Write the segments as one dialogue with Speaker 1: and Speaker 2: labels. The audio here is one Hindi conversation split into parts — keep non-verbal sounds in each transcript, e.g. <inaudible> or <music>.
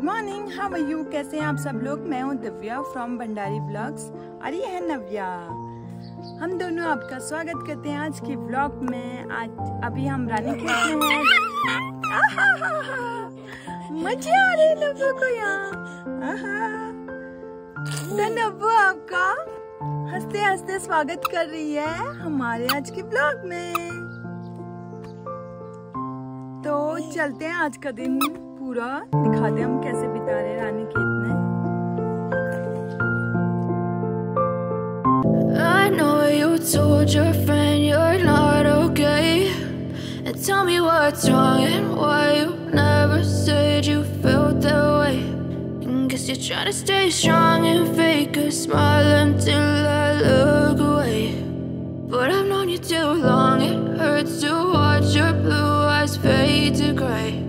Speaker 1: Good morning how are you कैसे हैं आप सब लोग? मैं हूँ दिव्या फ्रॉम भंडारी ब्लॉग्स और ये है नव्या। हम दोनों आपका स्वागत करते हैं आज की व्लॉग में। आज, अभी हम रानी खेत में हैं। मज़े आ रहे नब्बू को यहाँ। तो नब्बू आपका हँसते हँसते स्वागत कर रही है हमारे आज के ब्लॉग में। तो चलते हैं आज का दिन। पूरा दिखाते हैं हम कैसे बिता रहे हैं रानी खेत में
Speaker 2: I know you told your friend you're not okay. And tell me what's wrong and why you never said you felt that way. And guess you're trying to stay strong and fake a smile until I look away. But I've known you too long, it hurts to watch your blue eyes fade to gray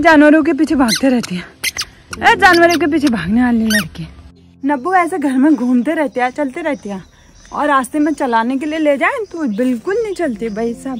Speaker 1: जानवरों के पीछे भागते रहती है। ए जानवरों के पीछे भागने वाली लड़की। नब्बू ऐसे घर में घूमते रहते हैं चलते रहते हैं। और रास्ते में चलाने के लिए ले जाए तो बिल्कुल नहीं चलती भाई साहब।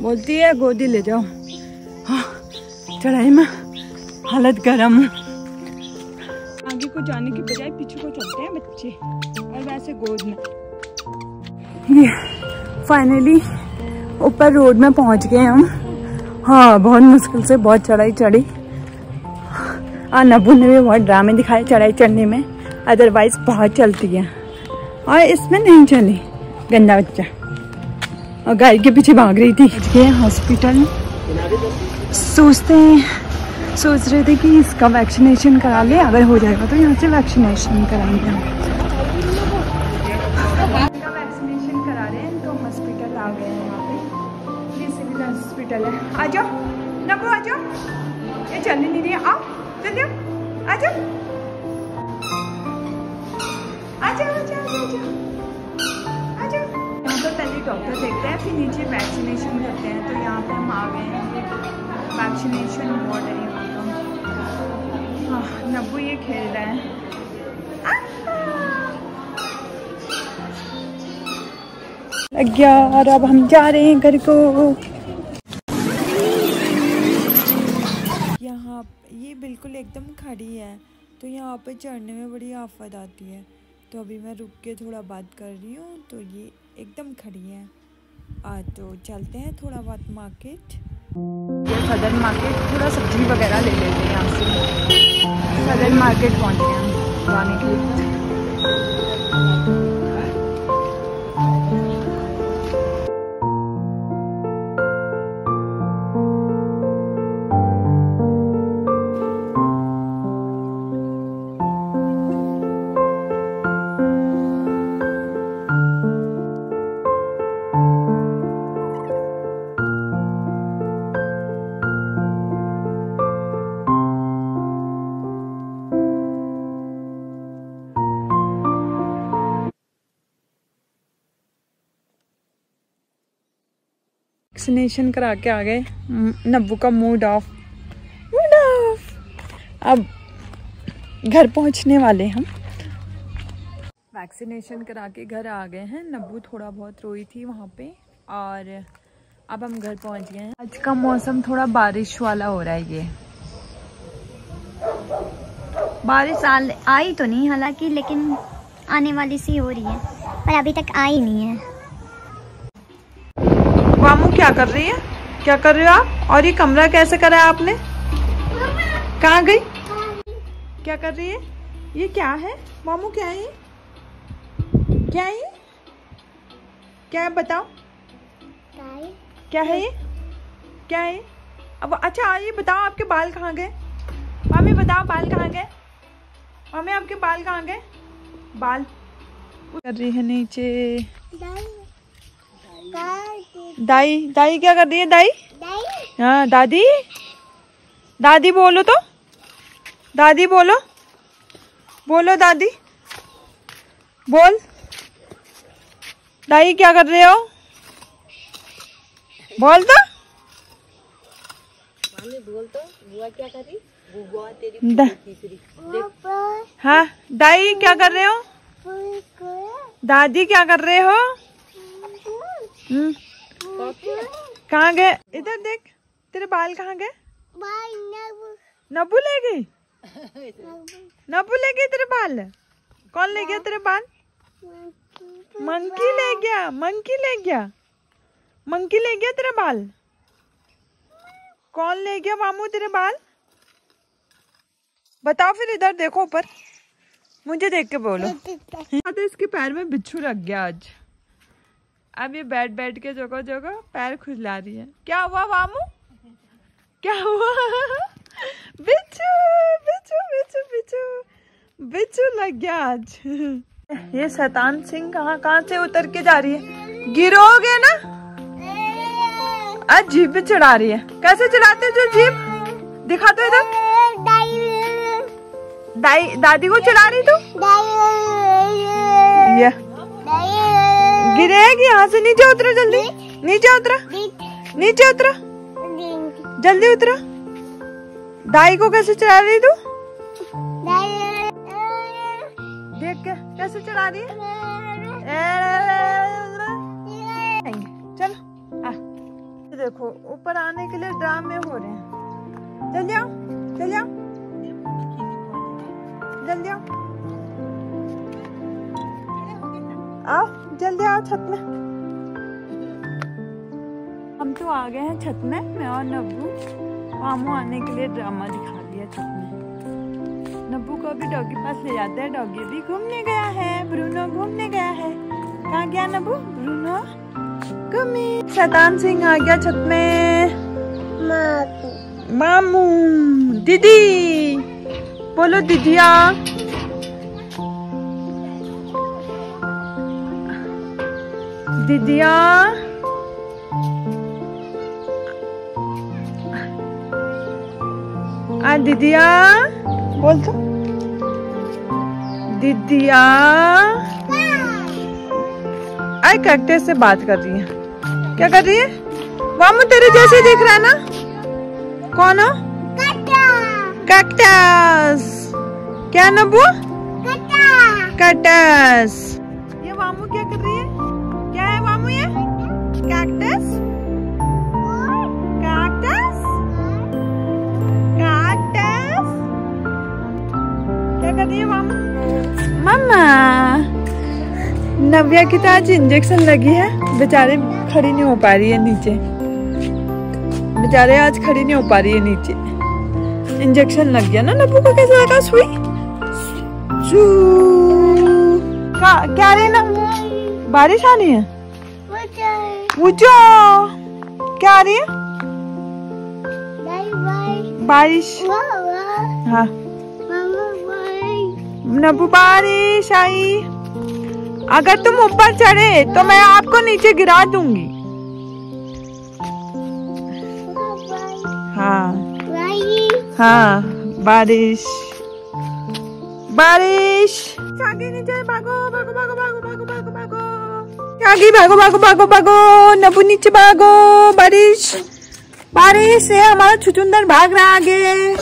Speaker 1: बोलती है गोदी ले जाओ। हाँ, चढ़ाई में हालत गर्म आगे को जाने की बजाय पीछे को चलते हैं बच्चे और वैसे गोद में। फाइनली ऊपर रोड में पहुँच गए हम। हाँ बहुत मुश्किल से बहुत चढ़ाई चढ़ी हाँ नब्बू ने भी बहुत ड्रामे दिखाए चढ़ाई चढ़ने में। अदरवाइज़ बहुत चलती है। और इसमें नहीं चली, गंदा बच्चा। और गाय के पीछे भाग रही थी। हॉस्पिटल सोचते हैं, सोच रहे थे कि इसका वैक्सीनेशन करा ले। अगर हो जाएगा तो यहाँ से वैक्सीनेशन कराएँगे हॉस्पिटल है। आ जाओ। नब्बू आ जाओ। ये चलने नहीं रही आओ। जल्दी आ जाओ। आ जाओ आ जाओ आ जाओ। पर डॉक्टर देखते हैं, फिर नीचे वैक्सीनेशन करते हैं। तो यहाँ पे हम आ गए हैं। वैक्सीनेशन वार्ड है यहाँ का हाँ नब्बू ये खेल रहा है। लग और अब हम जा रहे हैं घर को। तो यहाँ पे चढ़ने में बड़ी आफत आती है। तो अभी मैं रुक के थोड़ा बात कर रही हूँ तो ये एकदम खड़ी है। आ तो चलते हैं थोड़ा बहुत मार्केट। सदर मार्केट थोड़ा सब्ज़ी वगैरह ले लेते हैं यहाँ से। सदर मार्केट पहुँचे हैं, जाने के लिए। वैक्सीनेशन करा के आ गए। नब्बू का मूड ऑफ़ मूड ऑफ़ अब घर पहुँचने वाले हम। वैक्सीनेशन करा के घर आ गए हैं। नब्बू थोड़ा बहुत रोई थी वहाँ पे और अब हम घर पहुँच गए हैं। आज का मौसम थोड़ा बारिश वाला हो रहा है ये।
Speaker 3: बारिश आई तो नहीं हालाँकि, लेकिन आने वाली सी हो रही है। पर अभी तक आई नहीं है।
Speaker 1: मामू क्या कर रही है? क्या कर रहे हो आप? और ये कमरा कैसे करा आपने? कहाँ गई? क्या कर रही है? ये क्या है? मामू क्या है क्या है क्या है बताओ। क्या है ये? क्या है अब अच्छा ये बताओ आपके बाल कहाँ गए? मामी, बताओ बाल कहाँ गए? मामी, आपके बाल कहाँ गए? बाल। कर रही है नीचे। दाई दाई क्या कर रही है दाई? हाँ दादी? दादी बोलो तो। दादी बोलो। बोलो दादी। बोल। दाई क्या कर रहे हो? बोल तो। दा- हाँ दाई क्या कर रहे हो? दादी क्या कर रहे हो? कहाँ गए? इधर देख तेरे बाल कहाँ गए? नब्बू ले गई? नब्बू ले गई तेरे बाल? कौन ले गया तेरे बाल? मंकी ले गया मंकी ले गया। मंकी ले गया तेरे बाल? कौन ले गया मामू तेरे बाल? बताओ फिर इधर देखो ऊपर। मुझे देख के बोलो। <laughs> हाँ तो इसके पैर में बिच्छू लग गया आज। अब ये बैठ बैठ के जगह जगह पैर खुजला रही है। क्या हुआ मामू क्या हुआ? बिच्छू बिच्छू बिच्छू बिच्छू बिच्छू लग गया आज। ये शैतान सिंह कहाँ कहाँ से उतर के जा रही है? गिरोगे ना? आज जीप पे चढ़ा रही है। कैसे चलाते हो जो जीप? दिखा दो इधर। दादी को चला रही तू? गिरेगी यहाँ से? नीचे उतरो जल्दी। नीचे उतरो। नीचे उतरो। जल्दी उतरो। दाई को कैसे चला रही तू? देख के कैसे चला रही है? चलो देखो, ऊपर आने के लिए ड्रामे हो रहे हैं। जल्दी आओ। आओ छत में? हम तो आ गए हैं छत में मैं और नब्बू। मामू आने के लिए ड्रामा दिखा दिया छत में। नब्बू को अभी डॉगी पास ले जाते हैं। डॉगी भी घूमने गया है ब्रूनो घूमने गया है। कहाँ गया नब्बू? ब्रूनो घूमी। शैतान सिंह आ गया छत में। मामू दीदी। बोलो दीदिया। दीदिया। आ दीदिया। बोल तो दीदिया। आई कैक्टस से बात कर रही है। क्या कर रही है? मामू तेरे जैसे दिख रहा है ना? कौन हो? कैक्टस क्या नबू कैक्टस ये मामू क्या कर रही है? मामा। नव्या की तो आज इंजेक्शन लगी है। बेचारे खड़ी नहीं हो पा रही है नीचे। बेचारे आज खड़ी नहीं हो पा रही है नीचे। इंजेक्शन लग गया ना नब्बू को कैसे लगा? सुई? का क्या रे ना बारिश आनी है? ऊंचो क्या आ रही है? बारिश। हाँ। नब्बू बारिश आई अगर तुम ऊपर चढ़े तो मैं आपको नीचे गिरा दूँगी। हाँ। हाँ बारिश। बारिश। नीचे, भागो भागो भागो भागो भागो भागो भागो। आगे भागो भागो भागो भागो। नबू नीचे भागो, बारिश। बारिश से हमारा छुचुंदर भाग रहा आगे।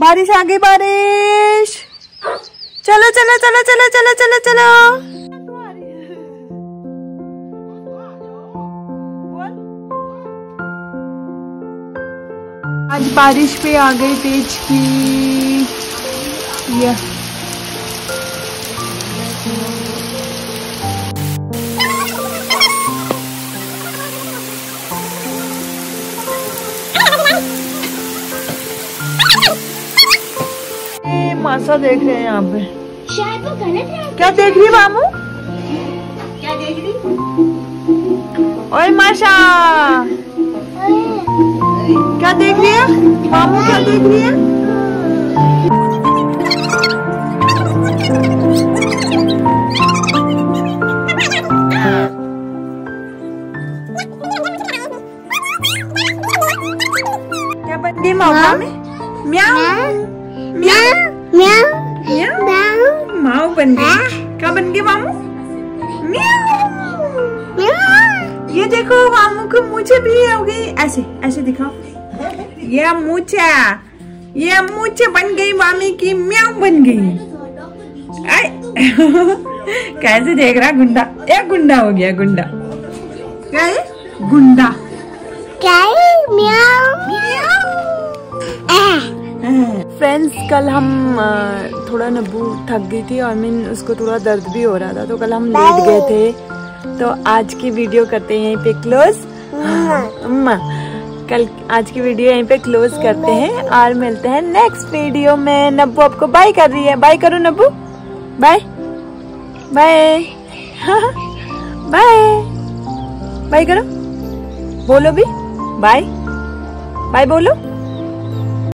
Speaker 1: बारिश आगे, बारिश। चलो चलो चलो चलो चलो चलो चलो। आज बारिश पे आ गई तेज की। ये मासा देख रहे हैं यहाँ पे।
Speaker 3: शायद वो गलत है
Speaker 1: क्या देख रही? मामू ओए माशा। क्या देख रही है? मामू क्या देख रही है? दिखाओ ये मुछा ये मुझे बन गई मामी की म्याऊ बन गई। आय <laughs> कैसे देख रहा गुंडा? ये गुंडा हो गया गुंडा। क्या? है गुंडा।
Speaker 3: क्या? है म्याऊ।
Speaker 1: फ्रेंड्स कल हम थोड़ा नब्बू थक गई थी और मीन उसको थोड़ा दर्द भी हो रहा था तो कल हम लेट गए थे। तो आज की वीडियो करते हैं यहीं पे क्लोज अम्मा। कल आज की वीडियो यहीं पे क्लोज करते हैं। और मिलते हैं नेक्स्ट वीडियो में। नब्बू आपको बाय कर रही है। बाय करो Nabbu. Bye bye bye bye करो। बोलो भी। बाय बाय बोलो।